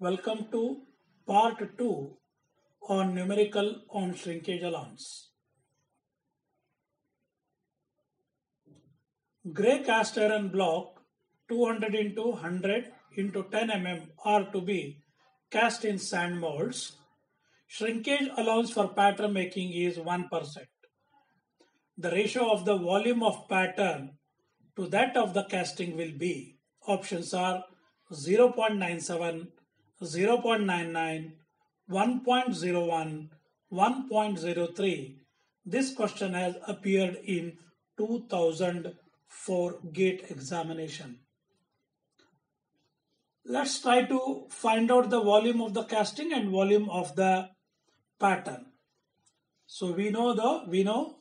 Welcome to part 2 on numerical on shrinkage allowance. Gray cast iron block 200 into 100 into 10 mm are to be cast in sand molds. Shrinkage allowance for pattern making is 1%. The ratio of the volume of pattern to that of the casting will be options are 0.97, 0.99, 1.01, 1.03. This question has appeared in 2004 GATE examination. Let's try to find out the volume of the casting and volume of the pattern. So we know the we know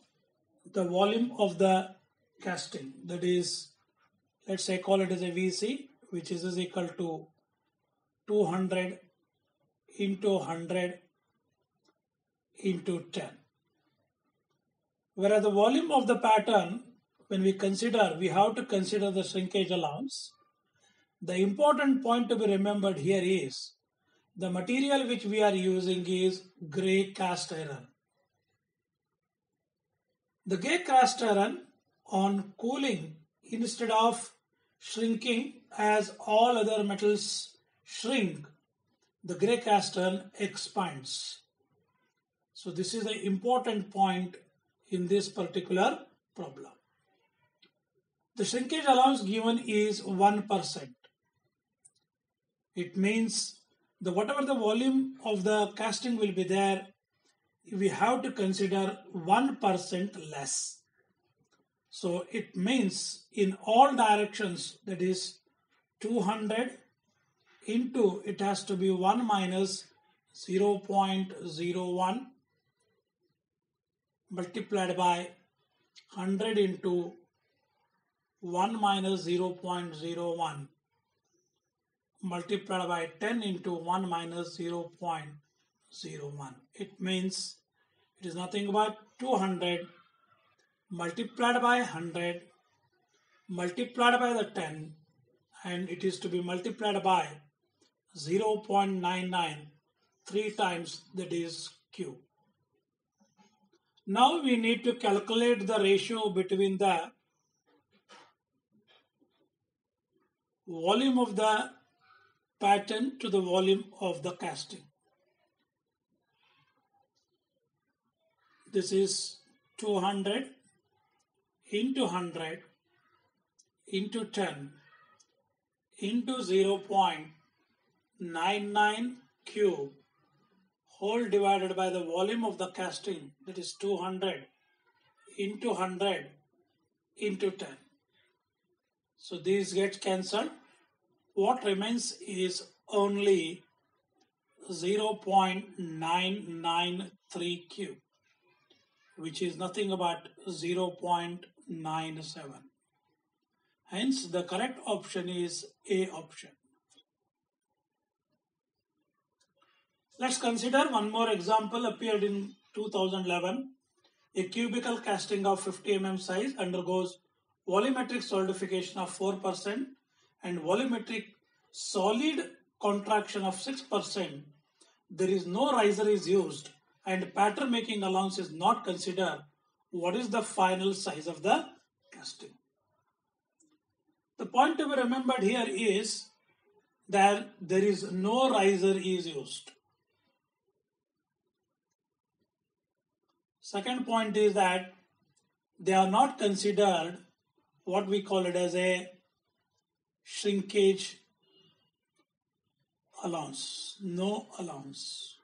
the volume of the casting that is let's say call it as a VC which is, is equal to 200 into 100 into 10 whereas the volume of the pattern when we consider we have to consider the shrinkage allowance the important point to be remembered here is the material which we are using is gray cast iron. The gray cast iron on cooling instead of shrinking as all other metals shrink, the gray cast iron expands. So this is the important point in this particular problem. The shrinkage allowance given is 1%. It means the whatever the volume of the casting will be there, we have to consider 1% less. So it means in all directions that is 200 into it has to be 1 minus 0.01 multiplied by 100 into 1 minus 0.01 multiplied by 10 into 1 minus 0.01. It means it is nothing but 200 multiplied by 100 multiplied by the 10 and it is to be multiplied by 0.99 three times that is q. Now we need to calculate the ratio between the volume of the pattern to the volume of the casting. This is 200 into 100 into 10 into 0.99 cube whole divided by the volume of the casting that is 200 into 100 into 10. So these get cancelled. What remains is only 0.993 cube which is nothing but 0.9 97. Hence, the correct option is A option. Let's consider one more example appeared in 2011. A cubical casting of 50 mm size undergoes volumetric solidification of 4% and volumetric solid contraction of 6%. There is no riser is used and pattern making allowance is not considered what is the final size of the casting. The point to be remembered here is that there is no riser is used. Second point is that they are not considered what we call it as a shrinkage allowance, no allowance.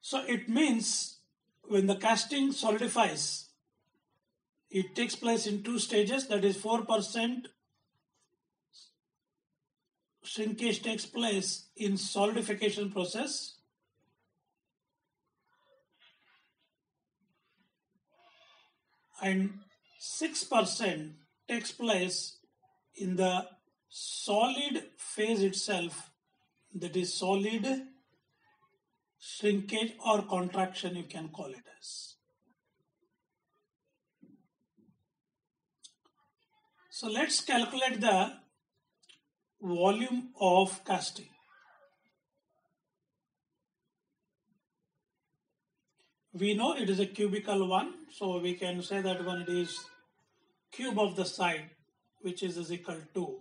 So it means when the casting solidifies, it takes place in two stages that is 4% shrinkage takes place in solidification process and 6% takes place in the solid phase itself that is solid shrinkage or contraction you can call it as. So let's calculate the volume of casting. We know it is a cubical one, so we can say that one it is cube of the side, which is, is equal to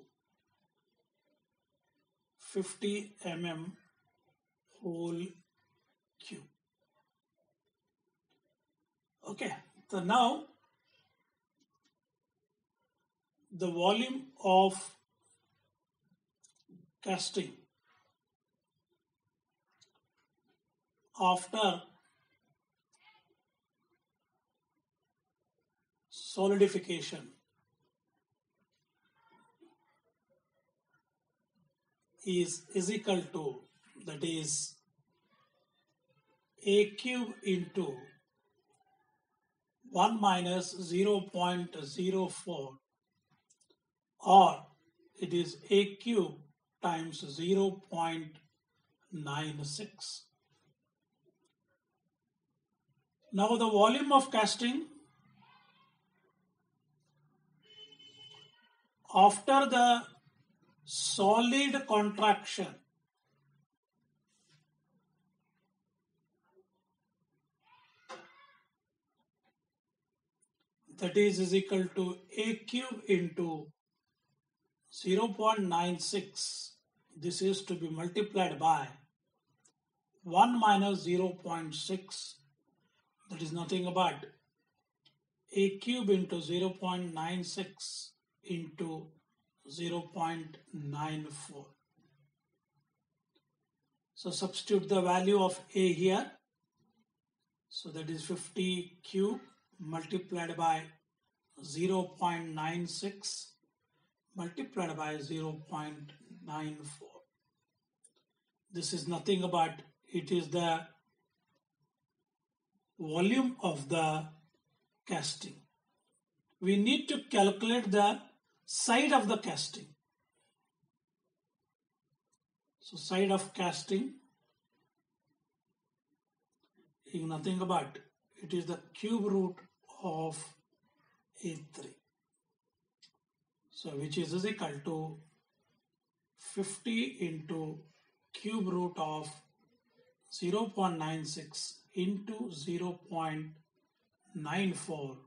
50 mm whole cube. Okay, so now the volume of casting after solidification is is equal to that is a cube into 1 minus 0.04 or it is a cube times 0.96. Now the volume of casting after the solid contraction that is is equal to a cube into 0.96 this is to be multiplied by 1 minus 0.6 that is nothing but a cube into 0.96 into 0.94 so substitute the value of a here so that is 50 cube multiplied by 0.96 multiplied by 0.94. This is nothing but it is the volume of the casting. We need to calculate the side of the casting. So side of casting is nothing but it is the cube root of A3. So which is, is equal to 50 into cube root of 0.96 into 0.94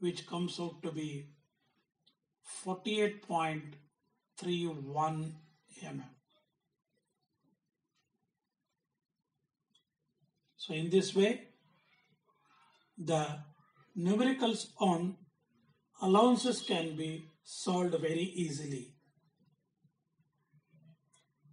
which comes out to be 48.31 mm. So in this way the numericals on allowances can be solved very easily.